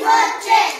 Virgin.